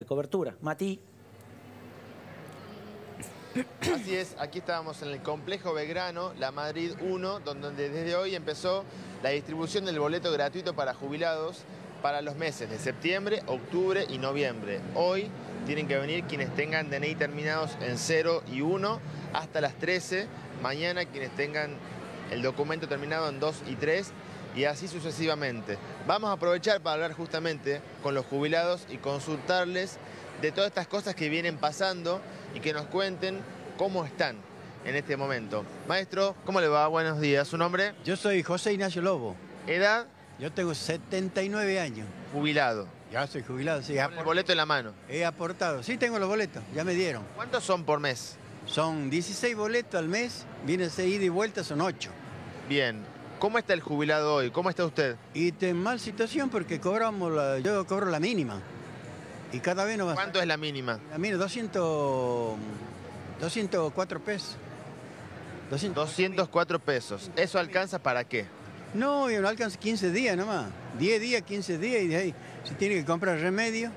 de cobertura. Mati. Así es, aquí estábamos en el complejo Belgrano, la Madrid 1, donde desde hoy empezó la distribución del boleto gratuito para jubilados para los meses de septiembre, octubre y noviembre. Hoy tienen que venir quienes tengan DNI terminados en 0 y 1 hasta las 13. Mañana quienes tengan el documento terminado en 2 y 3 y así sucesivamente. Vamos a aprovechar para hablar justamente con los jubilados y consultarles de todas estas cosas que vienen pasando y que nos cuenten cómo están en este momento. Maestro, ¿cómo le va? Buenos días. ¿Su nombre? Yo soy José Ignacio Lobo. ¿Edad? Yo tengo 79 años. Jubilado. Ya soy jubilado, sí. Con el boleto en la mano. He aportado. Sí, tengo los boletos, ya me dieron. ¿Cuántos son por mes? Son 16 boletos al mes, viene ida y vuelta, son 8. Bien. ¿Cómo está el jubilado hoy? ¿Cómo está usted? Y en mal situación porque cobramos la, yo cobro la mínima. Y cada vez no va ¿Cuánto es la mínima? La mínima, 200, 204 pesos. 204 pesos. ¿Eso alcanza para qué? No, no alcanza 15 días nomás. 10 días, 15 días y de ahí se tiene que comprar remedio.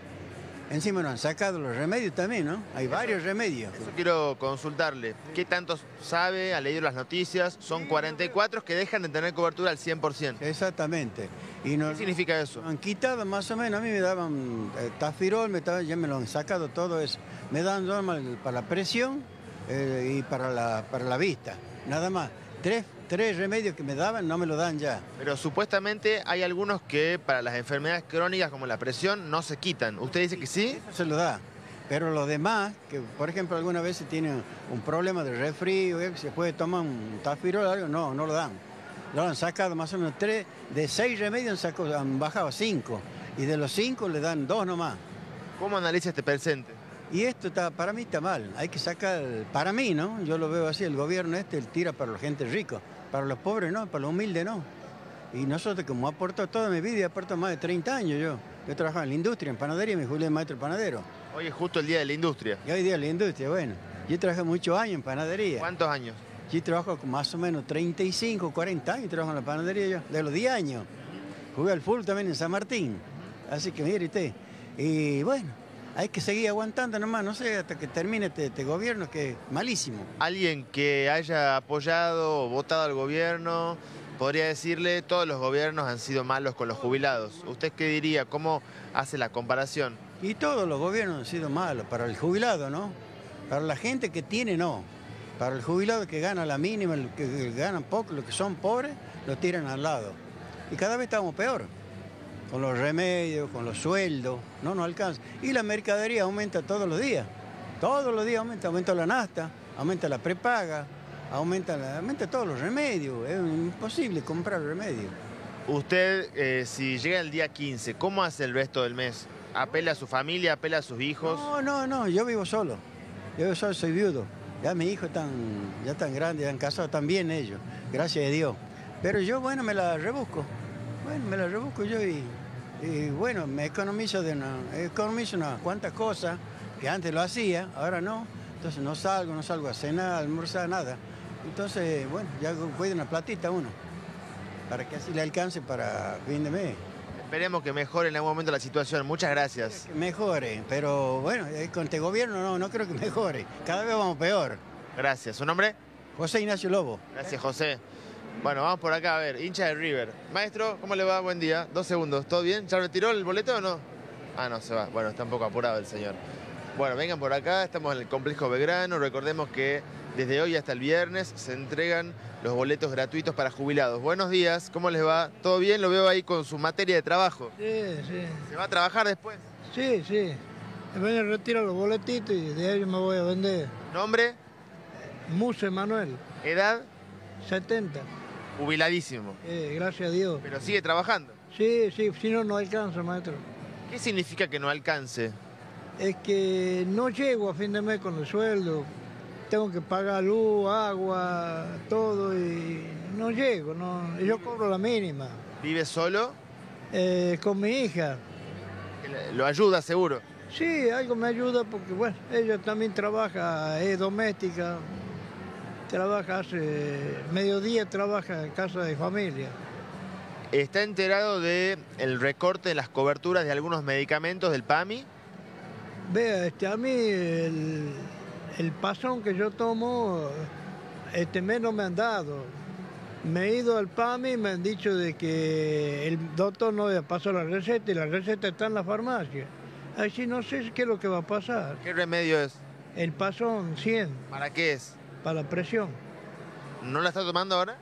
Encima nos han sacado los remedios también, ¿no? Hay varios remedios. Eso quiero consultarle. ¿Qué tanto sabe? ¿Ha leído las noticias? Son 44 que dejan de tener cobertura al 100%. Exactamente. Y ¿Qué significa eso? Han quitado más o menos, a mí me daban eh, tafirol, me ya me lo han sacado todo eso. Me dan normal para la presión eh, y para la, para la vista, nada más. Tres, tres remedios que me daban no me lo dan ya. Pero supuestamente hay algunos que para las enfermedades crónicas como la presión no se quitan. ¿Usted dice que sí? se lo da. Pero los demás, que por ejemplo alguna vez tiene un problema de resfrío, eh, se puede tomar un tafirol o algo, no, no lo dan. Lo han sacado más o menos tres, de seis remedios han, han bajado cinco. Y de los cinco le dan dos nomás. ¿Cómo analiza este presente? Y esto está, para mí está mal, hay que sacar, para mí, ¿no? Yo lo veo así, el gobierno este el tira para la gente rica, para los pobres no, para los humildes no. Y nosotros, como aporto toda mi vida, aporto más de 30 años yo. Yo trabajaba en la industria, en panadería, me jubilé maestro panadero. Hoy es justo el día de la industria. Y hoy día de la industria, bueno. Yo trabajé muchos años en panadería. ¿Cuántos años? Yo trabajo más o menos 35, 40 años, trabajo en la panadería yo, de los 10 años. Jugué al fútbol también en San Martín. Así que mire usted. Y bueno, hay que seguir aguantando nomás, no sé, hasta que termine este, este, gobierno que es malísimo. Alguien que haya apoyado o votado al gobierno, podría decirle, todos los gobiernos han sido malos con los jubilados. ¿Usted qué diría? ¿Cómo hace la comparación? Y todos los gobiernos han sido malos, para el jubilado, ¿no? Para la gente que tiene, no. Para el jubilado que gana la mínima, los que ganan poco, los que son pobres, los tiran al lado. Y cada vez estamos peor con los remedios, con los sueldos, no nos alcanza. Y la mercadería aumenta todos los días, todos los días aumenta, aumenta la nasta, aumenta la prepaga, aumenta, aumenta todos los remedios, es imposible comprar remedios. Usted, eh, si llega el día 15, ¿cómo hace el resto del mes? ¿Apela a su familia, apela a sus hijos? No, no, no, yo vivo solo, yo vivo solo, soy viudo. Ya mis hijos están, ya están grandes, ya han casado, también ellos, gracias a Dios. Pero yo, bueno, me la rebusco. Bueno, me la rebusco yo y y bueno, me economizo de una, economizo unas cuantas cosas que antes lo hacía, ahora no. Entonces no salgo, no salgo a cenar, a almorzar, nada. Entonces, bueno, ya cuido una platita uno, para que así le alcance para fin de mes. Esperemos que mejore en algún momento la situación. Muchas gracias. Que mejore, pero bueno, eh, con este gobierno no, no creo que mejore. Cada vez vamos peor. Gracias. ¿Su nombre? José Ignacio Lobo. Gracias, José. Bueno, vamos por acá a ver, hincha de River. Maestro, ¿cómo le va? Buen día. Dos segundos, ¿todo bien? ¿Ya retiró el boleto o no? Ah, no, se va. Bueno, está un poco apurado el señor. Bueno, vengan por acá, estamos en el complejo Belgrano. Recordemos que desde hoy hasta el viernes se entregan los boletos gratuitos para jubilados. Buenos días, ¿cómo les va? ¿Todo bien? Lo veo ahí con su materia de trabajo. Sí, sí. ¿Se va a trabajar después? Sí, sí. Me a retirar los boletitos y de ahí me voy a vender. ¿Nombre? Muse Manuel. ¿Edad? 70. Jubiladísimo. Eh, gracias a Dios. ¿Pero sigue trabajando? Sí, sí, si no, no alcanza, maestro. ¿Qué significa que no alcance? Es que no llego a fin de mes con el sueldo. Tengo que pagar luz, agua, todo y no llego. No, yo cobro la mínima. ¿Vive solo? Eh, con mi hija. ¿Lo ayuda seguro? Sí, algo me ayuda porque, bueno, ella también trabaja, es doméstica, trabaja hace mediodía, trabaja en casa de familia. ¿Está enterado del el recorte de las coberturas de algunos medicamentos del PAMI? Vea, este, a mí el, el pasón que yo tomo, este mes no me han dado. Me he ido al PAMI y me han dicho de que el doctor no me pasó la receta y la receta está en la farmacia. Así no sé qué es lo que va a pasar. ¿Qué remedio es? El pasón 100 ¿Para qué es? Para la presión. ¿No la está tomando ahora?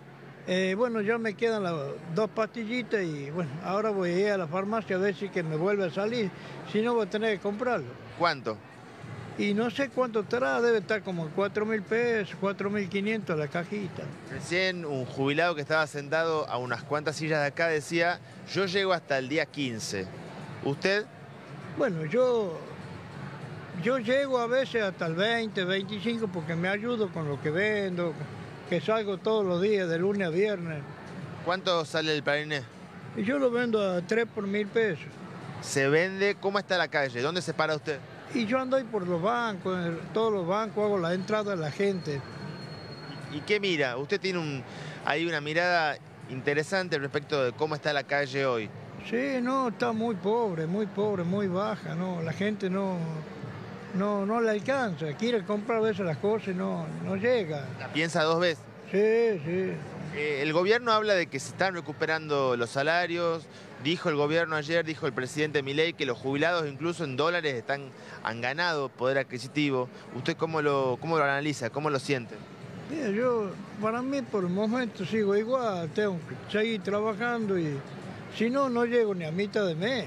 Eh, bueno, ya me quedan las dos pastillitas y bueno, ahora voy a ir a la farmacia a ver si que me vuelve a salir. Si no, voy a tener que comprarlo. ¿Cuánto? Y no sé cuánto estará, debe estar como 4 mil pesos, 4 mil 500 la cajita. Recién un jubilado que estaba sentado a unas cuantas sillas de acá decía, yo llego hasta el día 15. ¿Usted? Bueno, yo, yo llego a veces hasta el 20, 25 porque me ayudo con lo que vendo, que salgo todos los días, de lunes a viernes. ¿Cuánto sale el praliné? Y yo lo vendo a 3 por mil pesos. ¿Se vende? ¿Cómo está la calle? ¿Dónde se para usted? Y yo ando ahí por los bancos, todos los bancos hago la entrada de la gente. ¿Y qué mira? Usted tiene un, hay una mirada interesante respecto de cómo está la calle hoy. Sí, no, está muy pobre, muy pobre, muy baja, no, la gente no, no, no le alcanza, quiere comprar a veces las cosas y no, no llega. ¿La piensa dos veces? Sí, sí. Eh, el gobierno habla de que se están recuperando los salarios. Dijo el gobierno ayer, dijo el presidente Milei que los jubilados incluso en dólares están, han ganado poder adquisitivo. ¿Usted cómo lo, cómo lo analiza? ¿Cómo lo siente? Mira, yo, para mí por el momento sigo igual, tengo que seguir trabajando y si no, no llego ni a mitad de mes.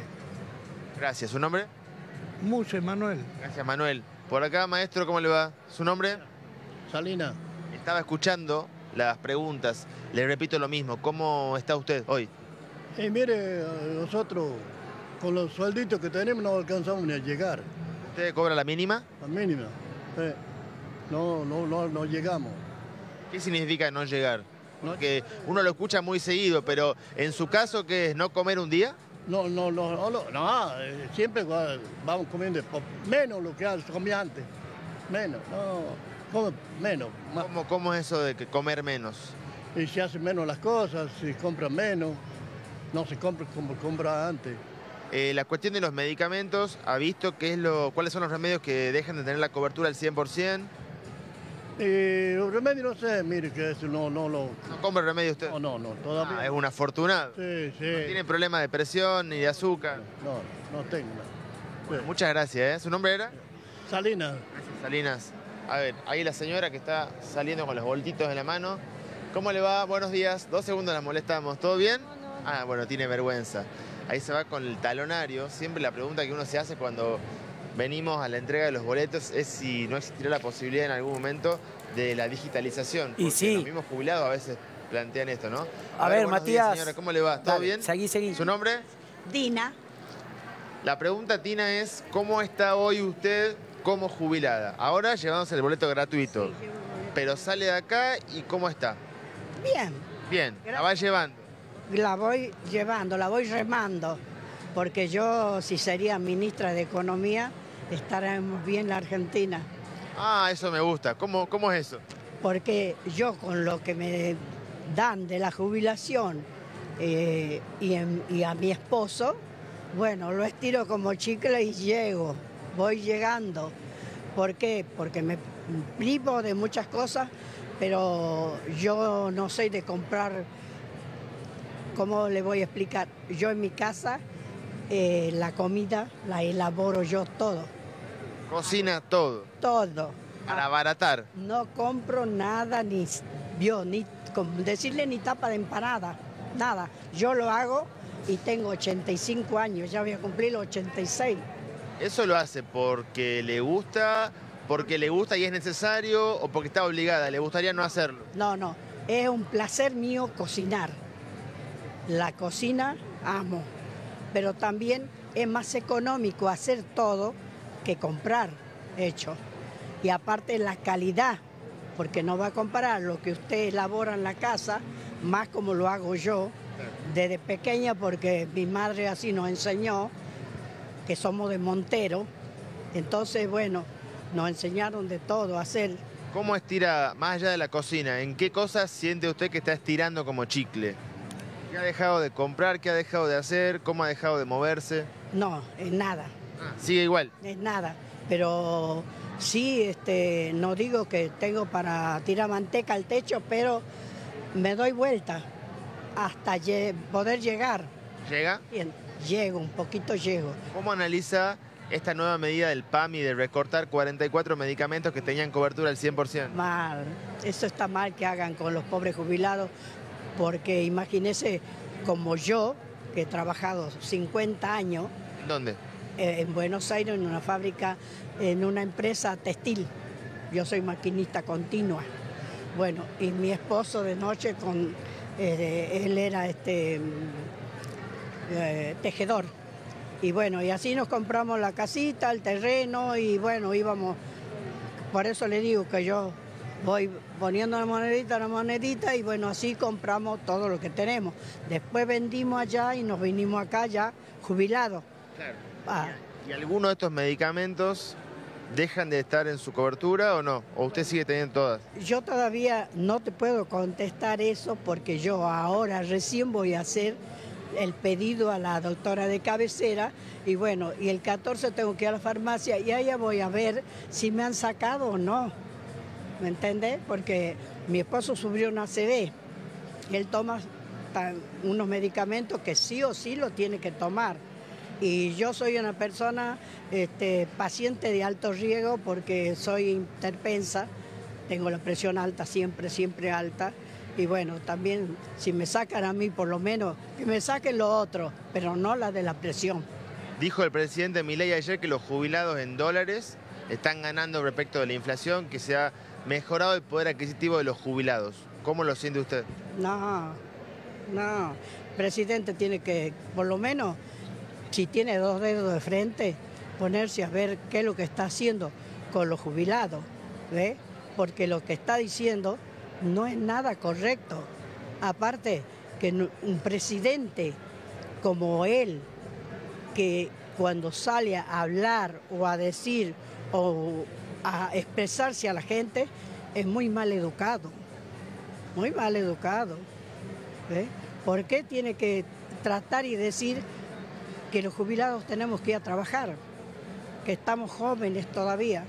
Gracias. ¿Su nombre? Muse Manuel. Gracias, Manuel. Por acá, maestro, ¿cómo le va? ¿Su nombre? Salina, Estaba escuchando las preguntas. Le repito lo mismo. ¿Cómo está usted hoy? y mire, nosotros con los suelditos que tenemos no alcanzamos ni a llegar, ¿Usted cobra la mínima? la mínima. Eh, no, no, no, no llegamos. ¿Qué significa no llegar? Porque uno lo escucha muy seguido, pero en su caso, ¿qué es? ¿No comer un día? No, no, no, no, eh, siempre va- vamos comiendo menos lo que se comía antes. Menos, no, menos. ¿Cómo, cómo es eso de que comer menos? Y se hacen menos las cosas, se compran menos, no se compra como compra antes. Eh, la cuestión de los medicamentos, ¿ha visto qué es lo, cuáles son los remedios que dejan de tener la cobertura al 100%? Y los remedios no sé, mire que eso no, no lo. ¿No compra remedio usted? No, no, no, todavía. Ah, es un afortunado. Sí, sí. No tiene problema de presión ni de azúcar. No, no tengo muchas gracias. ¿eh? ¿Su nombre era? Salinas. Salinas. A ver, ahí la señora que está saliendo con los boltitos en la mano. ¿Cómo le va? Buenos días. Dos segundos la molestamos. ¿Todo bien? Ah, bueno, tiene vergüenza. Ahí se va con el talonario. Siempre la pregunta que uno se hace cuando venimos a la entrega de los boletos es si no existirá la posibilidad en algún momento de la digitalización. Y porque sí. Los mismos jubilados a veces plantean esto, ¿no? A ver, días, Matías. señora, ¿cómo le va? ¿Todo Dale, bien? seguí, seguí. ¿Su nombre? Dina, La pregunta, Tina, es ¿cómo está hoy usted como jubilada? Ahora llevándose el boleto gratuito, pero sale de acá y ¿cómo está? bien, Bien, la va llevando. La voy llevando, la voy remando, porque yo, si sería ministra de Economía, estaremos bien la Argentina, Ah, eso me gusta. ¿Cómo, cómo es eso? porque yo con lo que me dan de la jubilación eh, y, en- y a mi esposo, bueno, lo estiro como chicle y llego, voy llegando. ¿Por qué? Porque me privo de muchas cosas, pero yo no soy de comprar, ¿cómo le voy a explicar? Yo en mi casa eh, la comida la elaboro yo todo, Cocina todo, todo. para abaratar. No compro nada, ni vio, ni decirle ni tapa de empanada, nada. Yo lo hago y tengo 85 años, ya voy a cumplir los 86. ¿Eso lo hace porque le gusta, porque le gusta y es necesario o porque está obligada? ¿Le gustaría no hacerlo? No, no, es un placer mío cocinar. La cocina amo, pero también es más económico hacer todo que comprar hecho. Y aparte la calidad, porque no va a comparar lo que usted elabora en la casa, más como lo hago yo, desde pequeña, porque mi madre así nos enseñó, que somos de Montero. Entonces, bueno, nos enseñaron de todo a hacer. ¿Cómo estira, más allá de la cocina, en qué cosas siente usted que está estirando como chicle? ¿Qué ha dejado de comprar? ¿Qué ha dejado de hacer? ¿Cómo ha dejado de moverse? No, es nada. Ah, sigue igual. Es nada. Pero sí, este, no digo que tengo para tirar manteca al techo, pero me doy vuelta hasta poder llegar. ¿Llega? Bien, llego, un poquito llego. ¿Cómo analiza esta nueva medida del PAMI de recortar 44 medicamentos que tenían cobertura al 100%? Mal, eso está mal que hagan con los pobres jubilados, porque imagínese como yo, que he trabajado 50 años ¿Dónde? eh, en Buenos Aires en una fábrica, en una empresa textil. Yo soy maquinista continua. Bueno, y mi esposo de noche con eh, él era este mm, eh, tejedor. Y bueno, y así nos compramos la casita, el terreno y bueno, íbamos. Por eso le digo que yo voy poniendo una monedita, una monedita y bueno, así compramos todo lo que tenemos. Después vendimos allá y nos vinimos acá ya jubilados. Claro. Ah, ¿Y alguno de estos medicamentos dejan de estar en su cobertura o no? ¿O usted sigue teniendo todas? Yo todavía no te puedo contestar eso porque yo ahora recién voy a hacer el pedido a la doctora de cabecera y bueno, y el 14 tengo que ir a la farmacia y allá voy a ver si me han sacado o no. ¿Me entiendes? Porque mi esposo sufrió una y él toma unos medicamentos que sí o sí lo tiene que tomar. Y yo soy una persona este, paciente de alto riesgo porque soy interpensa, tengo la presión alta siempre, siempre alta. Y bueno, también si me sacan a mí, por lo menos que me saquen lo otro, pero no la de la presión. Dijo el presidente Milei ayer que los jubilados en dólares están ganando respecto de la inflación, que se ha mejorado el poder adquisitivo de los jubilados. ¿Cómo lo siente usted? No, no. El presidente tiene que, por lo menos, si tiene dos dedos de frente, ponerse a ver qué es lo que está haciendo con los jubilados, ¿ve? Porque lo que está diciendo no es nada correcto. Aparte, que un presidente como él, que cuando sale a hablar o a decir o a expresarse a la gente, es muy mal educado muy mal educado. ¿eh? ¿Por qué tiene que tratar y decir que los jubilados tenemos que ir a trabajar? Que estamos jóvenes todavía.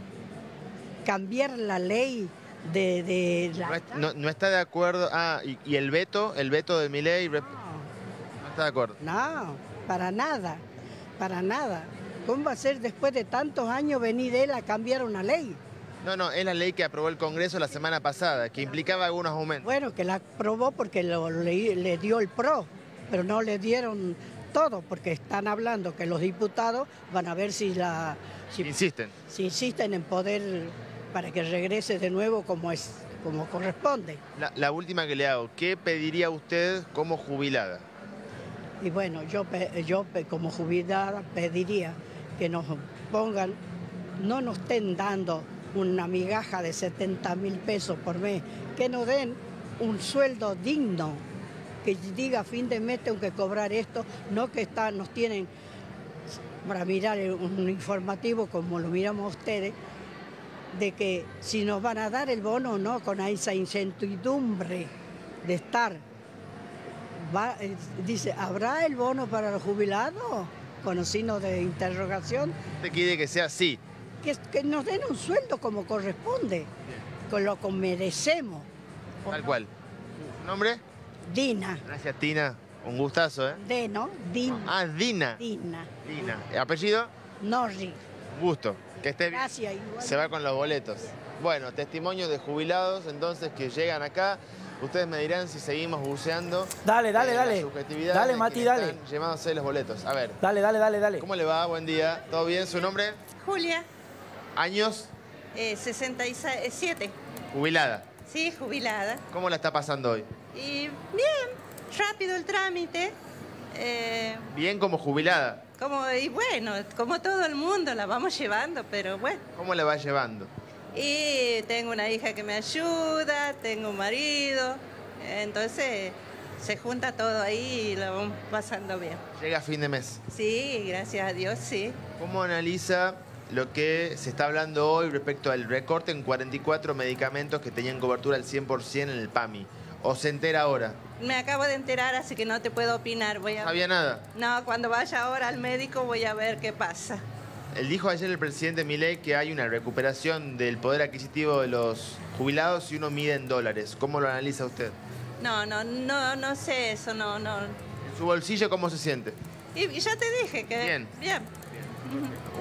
Cambiar la ley de, de la... No, no- no está de acuerdo. Ah, y, y el veto, el veto de Milei rep- no está de acuerdo. No, para nada, para nada. ¿Cómo va a ser después de tantos años venir él a cambiar una ley? No, no, es la ley que aprobó el Congreso la semana pasada, que implicaba algunos aumentos. Bueno, que la aprobó porque lo- le, le dio el PRO, pero no le dieron todo, porque están hablando que los diputados van a ver si la si, Insisten. si insisten en poder para que regrese de nuevo como es como corresponde. La, la última que le hago, ¿qué pediría usted como jubilada? Y bueno, yo yo como jubilada pediría que nos pongan, no nos estén dando una migaja de 70 mil pesos por mes, que nos den un sueldo digno, que diga a fin de mes tengo que cobrar esto, no que está, nos tienen para mirar un informativo como lo miramos ustedes, de que si nos van a dar el bono o no, con esa incertidumbre de estar eh, dice, ¿habrá el bono para los jubilados? Con signo de interrogación. Usted quiere que sea así. Que, que nos den un sueldo como corresponde, con lo que merecemos. Tal cual. ¿Su nombre? Dina, Gracias, Tina. Un gustazo, ¿eh? de, ¿no? Dina, Ah, Dina. Dina, Dina. ¿Apellido? Norri. Un gusto. Que esté bien. Gracias. igual. Se va con los boletos. Bueno, testimonios de jubilados entonces que llegan acá. Ustedes me dirán si seguimos buceando. Dale, dale, en dale. La subjetividad Dale, Mati, dale. Están llevándose los boletos. A ver, Dale, dale, dale, dale. ¿cómo le va? Buen día. ¿Todo bien? ¿Su nombre? Julia, ¿Años? eh, 67. Jubilada. Sí, jubilada. ¿Cómo la está pasando hoy? Y bien, rápido el trámite. eh, Bien como jubilada. como, y bueno, como todo el mundo la vamos llevando, pero bueno. ¿Cómo le va llevando? Y tengo una hija que me ayuda, tengo un marido, entonces se junta todo ahí y lo vamos pasando bien. Llega fin de mes. Sí, gracias a Dios, sí. ¿Cómo analiza lo que se está hablando hoy respecto al recorte en 44 medicamentos que tenían cobertura al 100% en el PAMI? ¿O se entera ahora? Me acabo de enterar, así que no te puedo opinar. Voy ¿No a... sabía nada? No, cuando vaya ahora al médico voy a ver qué pasa. Él dijo ayer el presidente Milei que hay una recuperación del poder adquisitivo de los jubilados si uno mide en dólares. ¿Cómo lo analiza usted? No, no, no, no sé eso, no, no. ¿En su bolsillo cómo se siente? Y, y ya te dije que... Bien. Bien.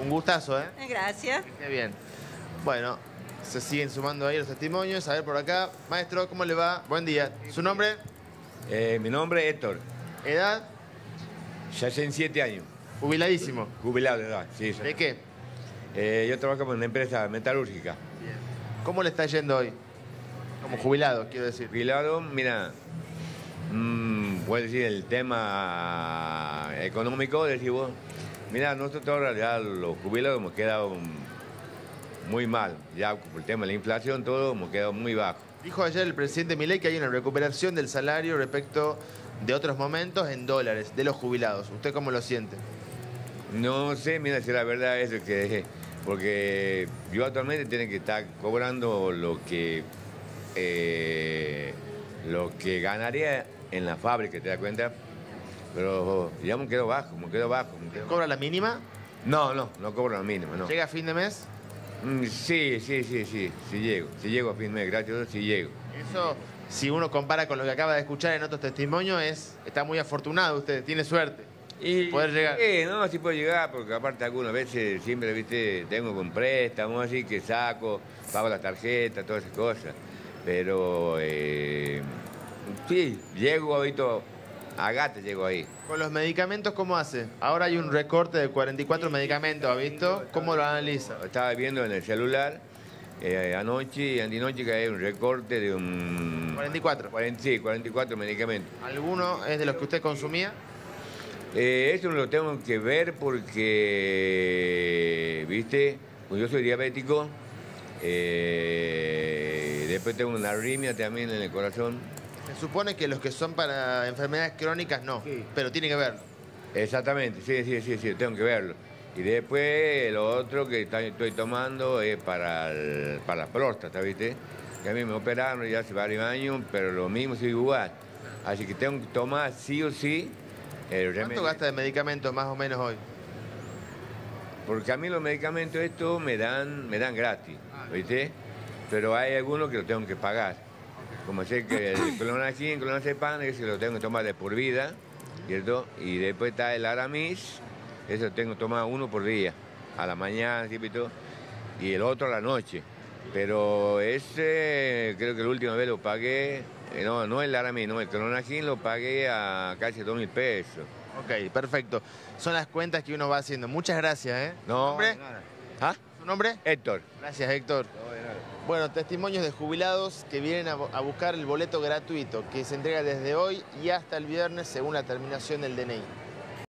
Un gustazo, ¿eh? Gracias. Qué bien. Bueno, se siguen sumando ahí los testimonios. A ver por acá. Maestro, ¿cómo le va? Buen día. ¿Su nombre? Eh, mi nombre es Héctor, ¿Edad? ya hace siete años, Jubiladísimo. jubilado de edad. Sí, ¿De qué? Eh, yo trabajo en una empresa metalúrgica. ¿Cómo le está yendo hoy? Como jubilado, quiero decir. Jubilado, mira, mm, puedo decir el tema económico, decir vos, mira, nosotros ahora ya los jubilados hemos quedado muy mal, ya por el tema de la inflación, todo hemos quedado muy bajo. Dijo ayer el presidente Milei que hay una recuperación del salario respecto de otros momentos en dólares de los jubilados. ¿Usted cómo lo siente? No sé, mira, si la verdad es que, porque yo actualmente tengo que estar cobrando lo que, eh, lo que ganaría en la fábrica, ¿te das cuenta? Pero ya me quedo bajo, me quedo bajo. me quedo ¿Cobra la mínima? No, no, no cobro lo mínimo, no. ¿Llega a fin de mes? Mm, Sí, sí, sí, sí, sí llego, sí llego a fin de mes, gracias a Dios, sí llego. Eso, si uno compara con lo que acaba de escuchar en otros testimonios, es, está muy afortunado usted, tiene suerte. Y, Poder llegar. Sí, no, sí puedo llegar, porque aparte algunas veces siempre, viste, tengo con préstamos así que saco, pago la tarjeta, todas esas cosas. Pero, eh, sí, llego ahorita, a gata llego ahí. Con los medicamentos, ¿cómo hace? Ahora hay un recorte de 44 medicamentos, ¿ha visto? ¿Cómo lo analiza? Estaba viendo en el celular eh, anoche y antinoche que hay un recorte de un... 44. 40, sí, 44 medicamentos. ¿Alguno es de los que usted consumía? Eh, eso lo tengo que ver porque, viste, pues yo soy diabético, eh, después tengo una arritmia también en el corazón. Se supone que los que son para enfermedades crónicas no, Sí. pero tiene que verlo. Exactamente, sí, sí, sí, sí, tengo que verlo. Y después lo otro que estoy tomando es para, el- para la próstata, ¿viste? Que a mí me operaron ya hace varios años, pero lo mismo sigue igual. Así que tengo que tomar sí o sí el ¿Cuánto remedio. gasta de medicamentos más o menos hoy? Porque a mí los medicamentos estos me dan, me dan gratis, ¿viste? Pero hay algunos que lo tengo que pagar. Como sé que el clonazepam, el clonazepam, ese lo tengo que tomar de por vida, ¿cierto? Y después está el Aramis, ese lo tengo que tomar uno por día, a la mañana, ¿sí, pito? y el otro a la noche. Pero ese, creo que la última vez lo pagué, eh, no, no el no, el clonazepam lo pagué a casi dos mil pesos. Ok, perfecto. Son las cuentas que uno va haciendo. Muchas gracias, ¿eh? ¿Su No, nombre? nada. ¿Ah? ¿Su nombre? Héctor. Gracias, Héctor. Bueno, testimonios de jubilados que vienen a, a buscar el boleto gratuito que se entrega desde hoy y hasta el viernes según la terminación del DNI.